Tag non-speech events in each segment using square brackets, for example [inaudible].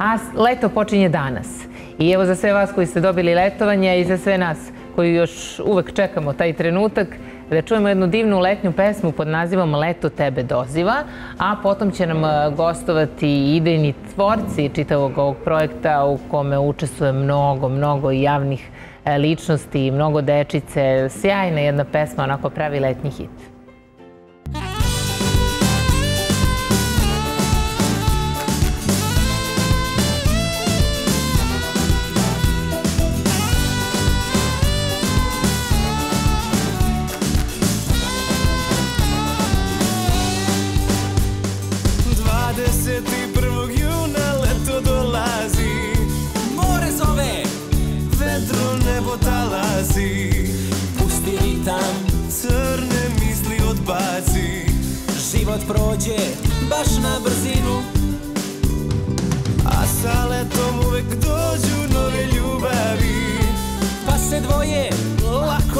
A leto počinje danas. I evo za sve vas koji ste dobili letovanje i za sve nas koji još uvek čekamo taj trenutak, da čujemo jednu divnu letnju pesmu pod nazivom Leto tebe doziva, a potom će nam e, gostovati idejni tvorci čitavog ovog projekta u kome učestvuje mnogo, mnogo javnih e, ličnosti mnogo dečice. Sjajna jedna pesma, onako pravi letnji hit.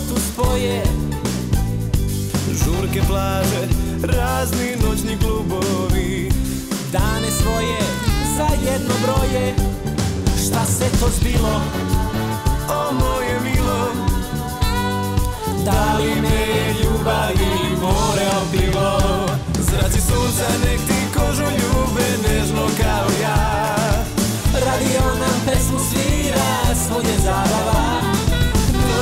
Tu spoje. Žurke plaže, razni noćni klubovi. Dane svoje za jedno broje. Šta se to zbilo? O moje milo. Da li me je ljubav ili more opilo? Zraci sunca nek ti kožu ljube nežno kao ja. Radio nam pesmu svira, svud je zabava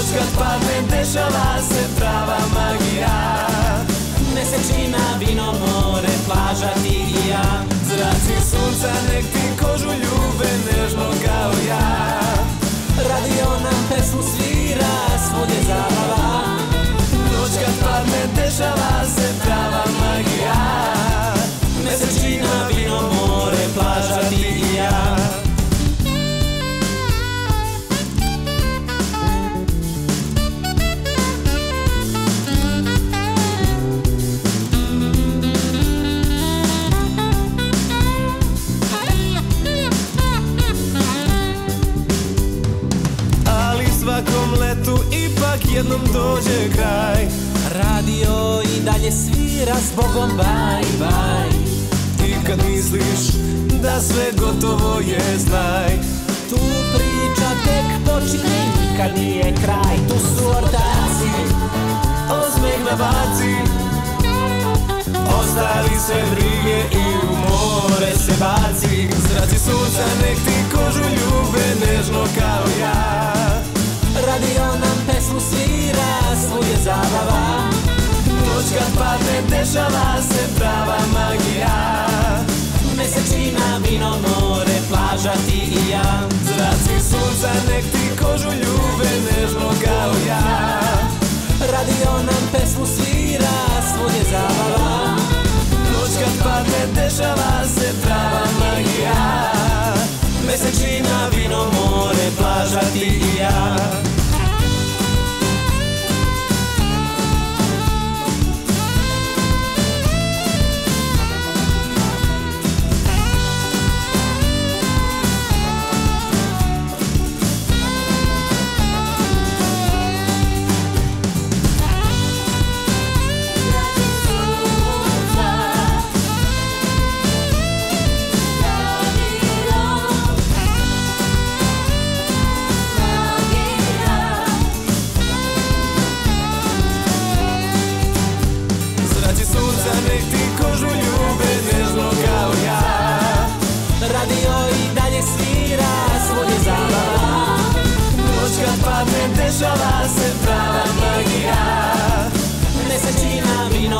Noć kad padne dešava se prava magija. Mesečina, vino, more, plaža, ti i ja Zraci sunca nek ti kožu ljube nežno dođe kraj. Radio i dalje svira s Bogom baj baj. Ti kad misliš da sve gotovo je znaj. Tu priča tek počinje nikad nije kraj. Tu su ortaci, osmeh na baci. Ostavi sve brige i u more se baci. Zraci sunca nek ti kožu ljube nežno kao ja Radio nam pesmu svira, svud je zabava. Noć kad padne dešava se prava magija. Mesečina, vino, more, plaža, ti i ja. Zraci sunca nek ti kožu ljube nežno kao ja. Radio nam pesmu svira, zabava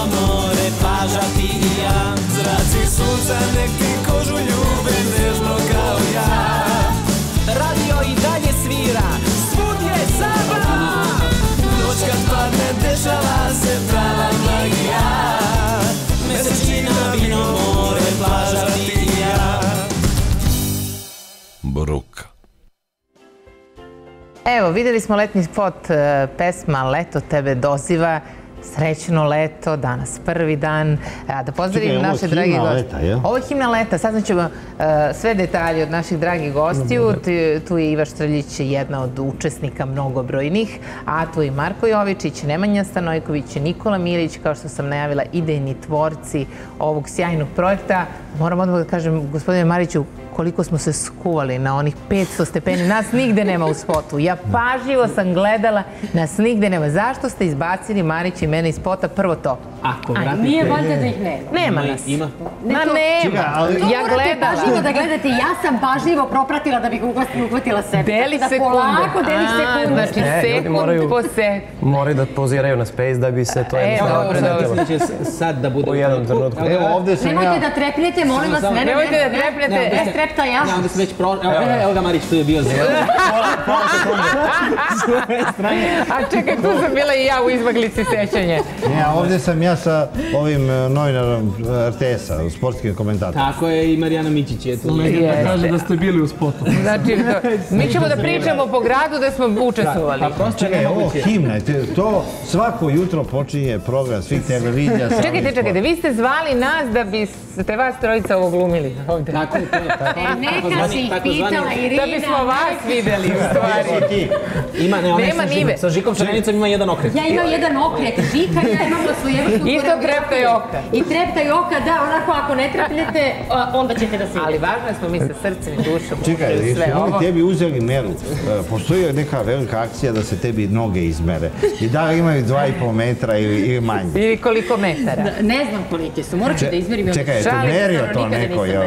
more, plaža, ti i ja. Zraci sunca nek ti kožu ljube nežno kao ja. Radio i dalje svira, svud je zabava. Noć kad padne dešava se prava magija. Mesečina, vino, more, plaža, ti i ja. Bruka. Evo, videli smo letni spot e, pesma Leto tebe doziva. Srećno leto, danas prvi dan. A da pozdravim Čekaj, naše dragi goste. leta? Ovo je himna leta. Saznaćemo e, sve detalje od naših dragih gostiju. Tu, tu je Iva Štrljić, jedna od učesnika mnogobrojnih, a tu je Marko Jovičić, Nemanja Stanojković, Nikola Milić, kao što sam najavila, idejni tvorci ovog sjajnog projekta. Moram odmah da kažem, gospodine Mariću, koliko smo se skuvali na onih 500 stepeni. Nas nigde nema u spotu. Ja pažljivo sam gledala, nas nigde nema. Zašto ste izbacili Marić i mene iz spota? Prvo to. Ako A vratite... nije valjda da ih nema. Nema nas. ima. Ma to- nema. Ja morate pažljivo gledala. da gledate. Ja sam pažljivo propratila da bih uhvat- uhvatila sebe. Deli da sekunde. polako deliš A, sekunde. Znači, Ne, sekund moraju- po sekund. Moraju da poziraju na space da bi se to E, jednostavno dobro. S- sad da bude... U jednom trenutku. Evo ovde sam Nemojte ja... da trepnete, molim vas, Nemojte ne- da ne- strepta ja. Ne, onda se već pro... Evo, evo ga Marić, tu je bio za... [laughs] A čekaj, tu sam bila i ja u izmaglici sećanja. Ne, a ovde sam ja sa ovim e, novinarom e, RTS-a, sportskim komentatorom. Tako je i Marijana Mićić je tu. Jeste. Kaže da ste bili u spotu. Znači, [laughs] to- mi ćemo da pričamo po gradu da smo učestvovali. Pa prosto je Čekaj, ovo nemoguće. himna, to svako jutro počinje program svih televizija Čekajte, čekajte, vi ste zvali nas da biste vas trojica ovo glumili ovde. Tako je, to je. [laughs] Neka si ih pitala Irina. Da bismo vas videli u stvari. Ima, ne, onaj Nema sa, nive. Žikom- sa Žikom Čarenicom ima jedan okret. Ja imam jedan okret, Žika i ja imamo svojevrsnu Isto koreografiju. trepta i oka. I trepta i oka, da, onako ako ne trepljete, a, onda ćete da se Ali važno je smo mi sa srcem i dušom Čekaj, jesu oni tebi uzeli meru? E, Postoji neka velika akcija da se tebi noge izmere. I da li imaju 2,5 metra ili, ili manje? Ili koliko metara. Da, Ne znam kolike su, morat ću da izmerim. čekaj, je to merio to nikada neko, jel?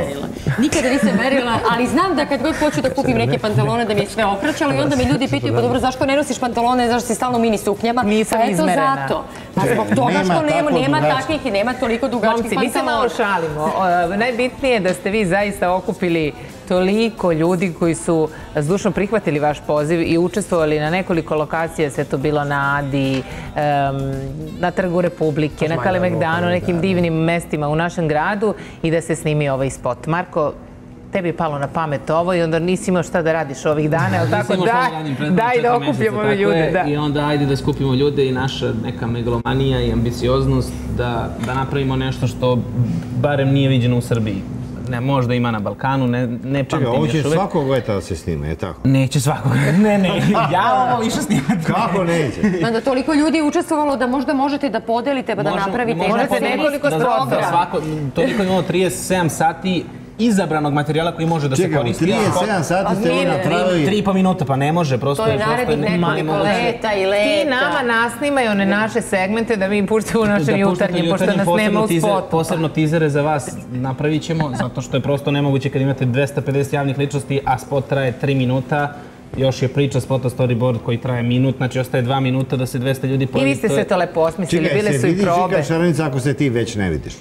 Nikada nisam merila, ali znam da kad god hoću da kupim neke pantalone da mi je sve okraćalo i onda me ljudi pitaju, pa dobro, zašto ne nosiš pantalone, zašto si stalno u mini suknjama? Nisam pa eto izmerena. zato. Pa zbog toga Nema što nema, nema takvih i nema toliko dugačkih Momci, mi se pantalona. malo šalimo. O, Najbitnije je da ste vi zaista okupili toliko ljudi koji su zdušno prihvatili vaš poziv i učestvovali na nekoliko lokacija, sve to bilo na Adi, na Trgu Republike, na Kalemegdanu, nekim divnim mestima u našem gradu i da se snimi ovaj spot. Marko, tebi je palo na pamet ovo i onda nisi imao šta da radiš ovih dana, jel tako? Da daj da okupljamo ljude. je. Da. I onda ajde da skupimo ljude i naša neka megalomanija i ambicioznost da, da napravimo nešto što barem nije viđeno u Srbiji. Ne, možda ima na Balkanu, ne, ne Čekaj, pamtim ovo će svakog leta da se snime, je tako? Neće svakog. [laughs] ne, ne, ja ovo više snimati. Kako neće? Onda toliko ljudi je učestvovalo da možda možete da podelite pa da napravite možete nekoliko svako, toliko imamo 37 sati izabranog materijala koji može da se Čekaj, u koristi. 37 sati ste ovo Mine, napravili. Tri i po minuta, pa ne može, prosto To je narednih ne- nekoliko leta i leta. Ti nama nasnimaj one naše segmente da mi puštamo u našem jutarnjem, pošto nas nema posebno u spotu. Posebno tizere za vas napravit ćemo, zato što je prosto nemoguće kad imate 250 javnih ličnosti, a spot traje 3 minuta. Još je priča spota storyboard koji traje minut, znači ostaje 2 minuta da se 200 ljudi I pojavi. vi ste sve to lepo osmislili, Čekaj, bile se su i probe. Žika Šarenica ako se ti već ne vidiš.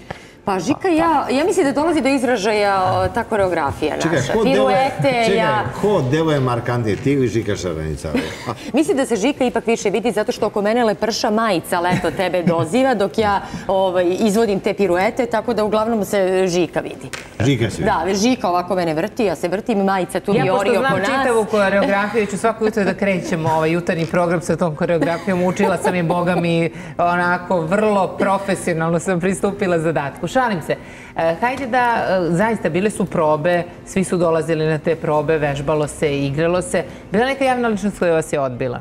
Pa Žika, ja, ja mislim da dolazi do izražaja ta koreografija naša. Piruete, ja... ko deluje markantnije, ti ili Žika Šarenica? [laughs] Mislim da se Žika ipak više vidi zato što oko mene leprša majica leto tebe doziva dok ja ovaj, izvodim te piruete, tako da uglavnom se Žika vidi. Žika si. Da, Žika ovako mene vrti, ja se vrtim, majica tu Ja mi ori pošto oko znam nas. čitavu koreografiju, ću svako jutro da krećemo ovaj jutarnji program sa tom koreografijom. Učila sam je, boga mi, onako, vrlo profesionalno sam pristupila zadatku. Šalim se. E, hajde da, e, zaista, bile su probe, svi su dolazili na te probe, vežbalo se, igralo se. Bila neka javna ličnost koja vas je odbila?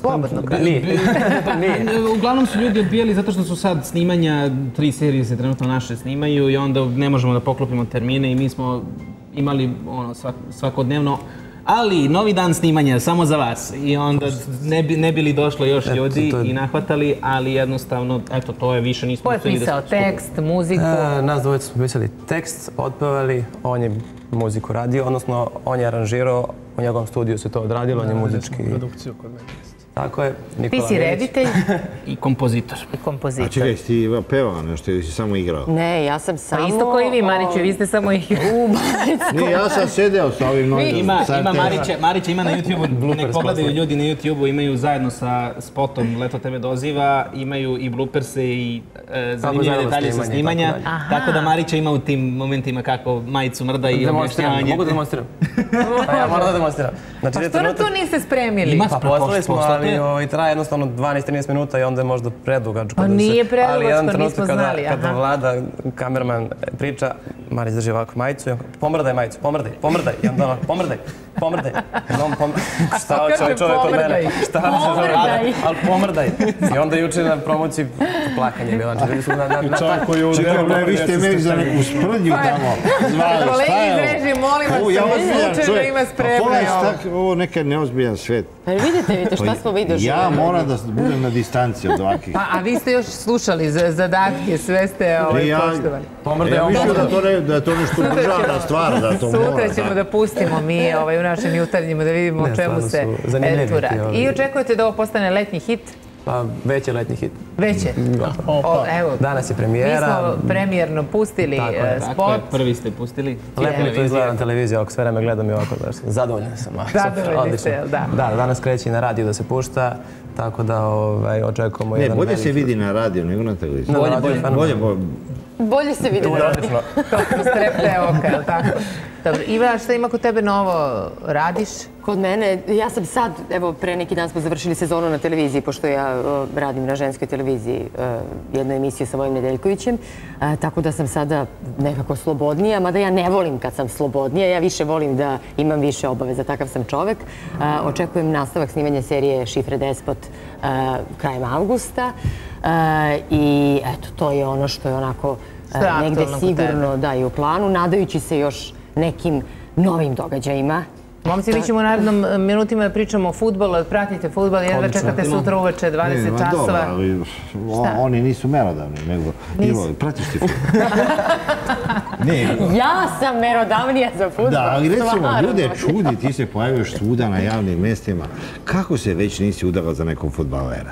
Slobodno. [laughs] Nije. [laughs] Uglavnom su ljudi odbijali zato što su sad snimanja, tri serije se trenutno naše snimaju i onda ne možemo da poklopimo termine i mi smo imali ono, svak, svakodnevno ali novi dan snimanja samo za vas i onda ne bi, ne bi li došlo još ljudi to je- i nahvatali, ali jednostavno, eto, to je više nismo Ko je da pisao skupimo. tekst, muziku? E, nas dvojica smo pisali tekst, otpevali, on je muziku radio, odnosno on je aranžirao, u njegovom studiju se to odradilo, on je muzički... Produkciju kod mene. Tako je, Ti Nikola si Milić. reditelj [laughs] I kompozitor. i A kompozitor. čekaj, si ti pevala nešto ili si samo igrao? Ne, ja sam Pa samo... isto koji vi, Mariću, vi ste samo ih... Ne, ja sam sedeo sa ovim novim. Ima, ima Marića, Marića ima na YouTube-u, [laughs] nek pogledaju ljudi na YouTube-u, imaju zajedno sa spotom Leto tebe doziva, imaju i blooperse i e, zanimljive detalje sa snimanja. tako da Marića ima u tim momentima kako majicu mrda i Demonstriram, objašnjavanje. mogu da demonstriram? [laughs] Pa ja moram da demonstriram. Znači, Pa što trenutak- to niste spremili? Ima Pa Poslali- poslali smo, ali [laughs] ovaj, traje jednostavno 12-13 minuta i onda je možda predugačko. Pa da se- nije predugačko, Ali jedan nismo trenutak kada, znali, vlada, kamerman priča, Marić drži ovako majicu i pomrdaj majicu, pomrdaj, pomrdaj. I onda ono, pomrdaj, pomrdaj. I on [laughs] pomrdaj. Šta hoće ovaj čovjek od mene? Šta hoće ovaj Pomrdaj. Ali pomrdaj. I onda juče na promociji plakanje bilo. Znači, ljudi su na, na, Čovjek koji je u bre, vi ste meni za neku sprdnju tamo. Zvali, [laughs] Kolegi šta je iz režije, molim vas, je samo ozbiljan slučajno čovjek. ima Pa i ovo. Ovo nekad neozbiljan svet. Pa vidite, vidite šta smo vi doživjeli. Ja moram da budem na distanci od ovakvih. Pa, a vi ste još slušali za- zadatke, sve ste ovaj, Ja- poštovali. pomrdaj, Ja da pomrdaj. To, ne, da je to nešto državna stvar, da to mora. Sutra ćemo da pustimo mi ovaj, u našim jutarnjima da vidimo o Ne, čemu se e, tu radi. I očekujete da ovo postane letnji hit? Pa već je letnji hit. Već je. O, evo, Danas je mi premijera. smo premijerno pustili Tako je, e, Tako je, spot. prvi ste pustili. Lepo mi to izgleda na televiziji, ovako sve vreme gledam i ovako, zadovoljan sam. Zadovoljni ste, jel da? Da, danas kreće i na radiju da se pušta, tako da ovaj, očekujemo Ne, jedan bolje se vidi na radiju nego na televiziji. Bolje, bolje. bolje. Bolje se vidi. Je odlično. Trepte oka, jel tako? Dobro, Iva, šta ima kod tebe novo? Radiš? Kod mene, ja sam sad, evo pre neki dan smo završili sezonu na televiziji, pošto ja o, radim na ženskoj televiziji e, jednu emisiju sa Vojim Nedeljkovićem, e, tako da sam sada nekako slobodnija, mada ja ne volim kad sam slobodnija, ja više volim da imam više obaveza, takav sam čovek. E, očekujem nastavak snimanja serije Šifre Despot e, krajem avgusta i eto, to je ono što je onako e, negde sigurno da i u planu, nadajući se još nekim novim događajima. Momci, mi ćemo u narednom e, minutima pričamo o futbolu, pratite futbol, jedva čekate sutra uveče, 20 Ne, ma dobro, časova. ali o- oni nisu merodavni, nego... Ivo, pratiš ti futbol? [laughs] Ne, Ja sam merodavnija za futbol. Da, ali recimo, ljude čudi, ti se pojavljaš svuda na javnim mjestima. Kako se već nisi udala za nekog futbalera?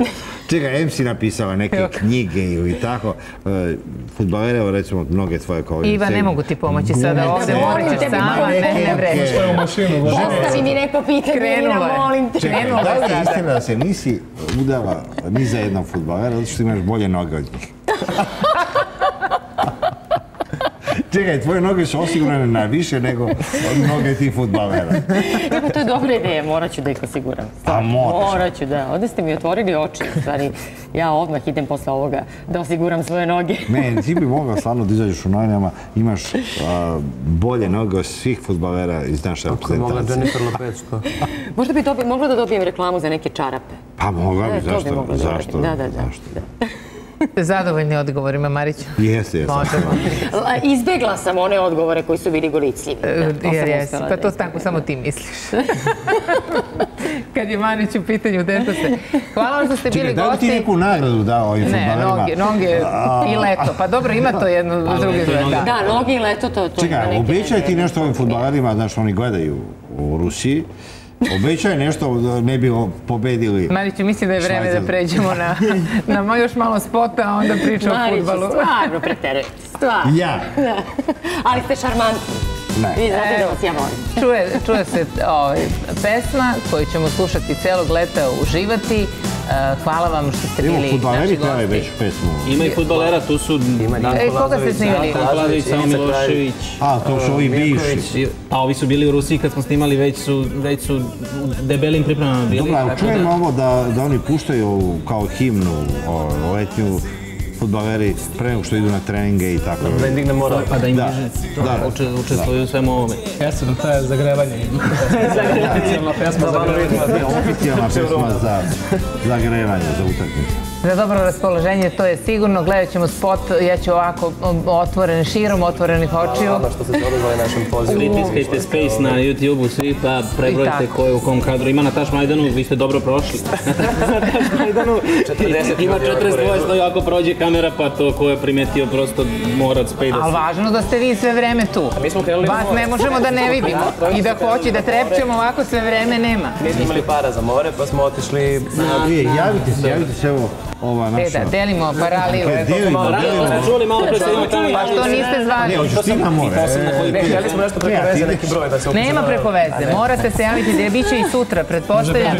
Čekaj, em si napisala neke knjige ili tako. E, futbalere, evo recimo, mnoge tvoje kolegice. Iva, ne mogu ti pomoći sada ovdje, Molim morat ćeš te, sama, molim ne, ne vreći. Postavi mi neko pitanje, Irina, molim te. Čekaj, da li je istina da se nisi udala ni za jednog futbalera, zato što imaš bolje noge od njih? [laughs] Čekaj, tvoje noge su osigurane na više nego noge tih futbalera. Evo, to je dobra ideja, morat ću da ih osiguram. A moraš. Morat ću, da. Ovdje ste mi otvorili oči, stvari. Ja odmah idem posle ovoga da osiguram svoje noge. [laughs] Ne, ti bi mogla stvarno da izađeš u novinama, imaš a, bolje noge od svih futbalera iz naše Mogla reprezentacije. [laughs] Možda bi dobi, mogla da dobijem reklamu za neke čarape. Pa mogla bi, E, to bi zašto? mogla da zašto? Da, da, da. Ste [laughs] zadovoljni odgovorima, Mariću? Jeste, jeste. Možemo. Izbjegla sam one odgovore koji su bili to sam Jer jesi, pa to tako samo ti misliš. [laughs] Kad je Marić u pitanju, dento ste. Hvala vam što ste bili Čekaj, da li ti gosti. neku nagradu dao ovim Ne, futbalerima? noge, noge i leto. Pa dobro, ima to jedno s druge noge. strane. Da. Da, noge i leto, to, to ima Čekaj, obećaj ti nešto ovim futbalerima, znaš, oni gledaju u Rusiji. Obećaj nešto da ne bi pobedili. Mariću, mislim da je vreme da pređemo na, na još malo spota, a onda priča o Mariću, futbalu. stvarno preterujete. Stvarno. Ja. Da. Ali ste šarmantni. Ne. Ja. Čuje, čuje se ovaj, pesma koju ćemo slušati celog leta, uživati. Hvala vam što ste bili naši futbaleri pevaju gosti. već pesmu. Ima i futbalera, tu su E, koga ste snimali? Danko Lazović, Samo Milošević. A, to su ovi bivši. Pa ovi su bili u Rusiji kad smo snimali, već su, već su u debelim pripremama bili. Dobro, čujem da- ovo da, da oni puštaju kao himnu o, letnju futbaleri pre nego što idu na treninge i tako. Da im digne moral. Pa da im diže, da. uče- učestvuju u svemu ovome. Jeste, to je zagrevanje. Oficijalna pesma za. Oficijalna pesma za zagrevanje, za utakmicu. Za dobro raspoloženje, to je sigurno. Gledat ćemo spot, ja ću ovako o, otvoren, širom otvorenih očiju. Hvala što ste se odazvali našem pozivu. Pritiskajte Space na YouTube-u svi pa prebrojte tako. ko je u kom kadru. Ima Nataš Majdanu, vi ste dobro prošli. [laughs] Nataš Majdanu 40 ima ljudi 40 ovako svoje redu. stoji ako prođe kamera pa to ko je primetio prosto mora Space da Ali važno da ste vi sve vreme tu. mi smo krenuli Vas ne možemo da ne vidimo. I da hoće da trepćemo ovako sve vreme nema. Nismo imali para za more, pa smo otišli... Javite se, javite se, evo, ova E naša... da, delimo paraliju. Delimo, delimo. smo čuli malo pre što ima tamo Pa što niste zvali? Ne, hoćeš ti na more. Ne, htjeli smo nešto preko veze, ne- neki broj da se Nema preko veze, morate se javiti, jer bit će i sutra, pretpostavljam.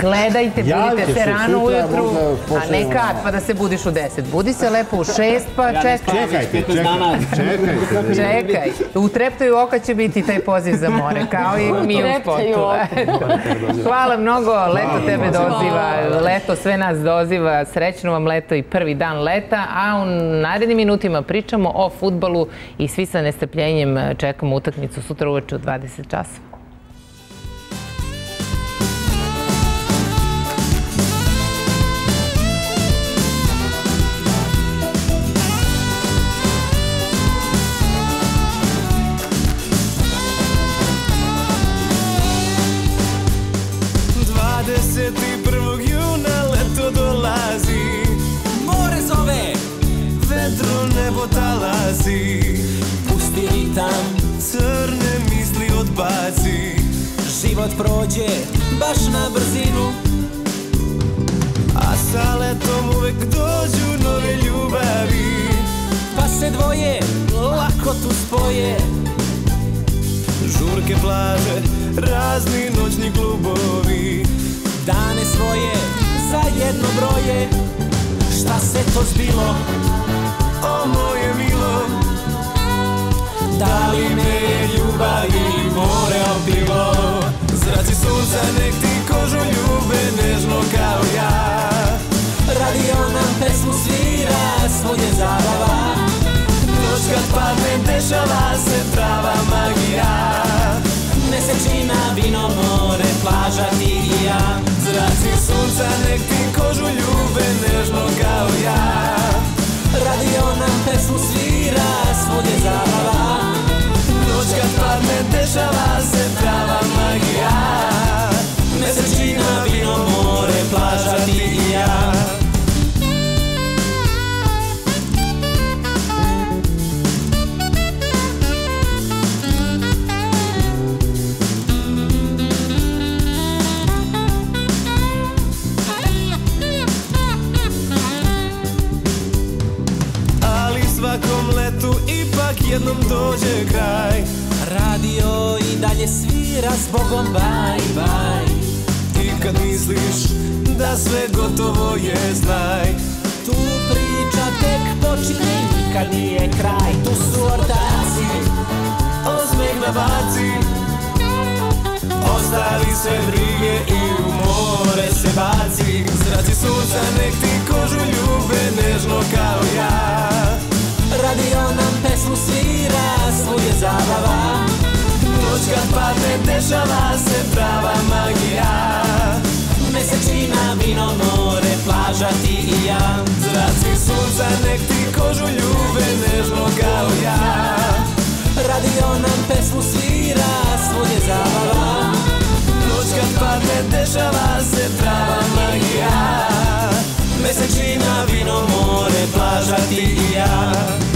Gledajte, budite se se rano ujutru, a ne kad, pa da se budiš u deset. Budi se lepo u šest, pa čekaj. Čekajte, 15 čekajte. Čekaj, u Treptaju oka će biti taj poziv za more, kao i mi u spotu. Hvala mnogo, leto tebe doziva, leto sve nas doziva srećno vam leto i prvi dan leta, a u narednim minutima pričamo o futbalu i svi sa nestrpljenjem čekamo utakmicu sutra uveče u 20 časova. Talazi pusti ritam, Crne misli odbaci. Život prođe baš na brzinu. A sa letom uvek dođu nove ljubavi. Pa se dvoje lako tu spoje. Žurke plaže, razni noćni klubovi. Dane svoje za jedno broje. Šta se to zbilo, O moje milo, da li me je ljubav i more obilo zraci sunca nek ti kožu ljube nežno kao ja. Radio nam pesmu svira, svud je zabava. Noć kad padne dešava se prava magija. Mesečina, vino, more, plaža, ti i ja Zraci sunca nek ti kožu ljube nežno kao ja. Radio nam pesmu svira, svud je zabava dešava se prava magija Bogom, baj, baj. I kad misliš da sve gotovo je znaj. Tu priča tek počinje, nikad nije kraj. Tu su ortaci, Osmeh na baci. Ostavi sve brige i u more se baci. Zraci sunca nek ti kožu ljube dešava se prava magija. Mesečina, vino, more, plaža, ti i ja. Zraci sunca nek ti kožu ljube nežno kao ja. Radio nam pesmu svira, svud zabava. Noć kad padne dešava se prava magija. Mesečina, vino, more, plaža, ti i ja